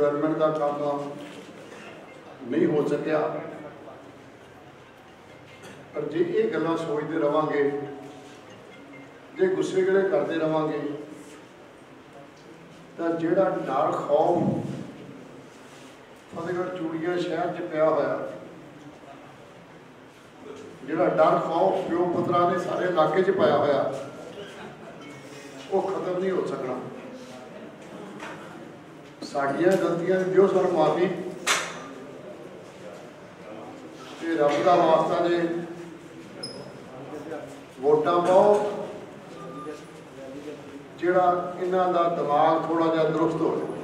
Development ਦਾ ਕੰਮ ਨਹੀਂ ਹੋ ਸਕਿਆ। ਪਰ ਜੇ ਇਹ ਗੱਲਾਂ ਸੋਚਦੇ ਰਵਾਂਗੇ, ਜੇ ਗੁੱਸੇ ਗਲੇ ਕਰਦੇ ਰਵਾਂਗੇ, ਤਾਂ ਜਿਹੜਾ ਡਰ, ਖੌਫ ਫਤਿਹਗੜ੍ਹ ਚੂੜੀਆਂ ਸ਼ਹਿਰ 'ਚ ਪਿਆ ਹੋਇਆ, ਜਿਹੜਾ ਡਰ, ਖੌਫ ਪਿਓ ਪੁੱਤਰਾਂ ਨੇ ਸਾਰੇ ਇਲਾਕੇ 'ਚ ਪਾਇਆ ਹੋਇਆ, ਉਹ ਖਤਮ ਨਹੀਂ ਹੋ ਸਕਣਾ। ਸਾਡੀਆਂ ਗਲਤੀਆਂ ਦੀ ਦਿਓ ਸਾਨੂੰ ਮਾਫੀ। ਤੇ ਰੱਬ ਦਾ ਵਾਸਤਾ ਦੇ ਵੋਟਾਂ ਪਾਓ, ਜਿਹੜਾ ਇਹਨਾਂ ਦਾ ਦਿਮਾਗ ਥੋੜਾ ਜਿਹਾ ਦਰੁਸਤ ਹੋ ਜਾਵੇ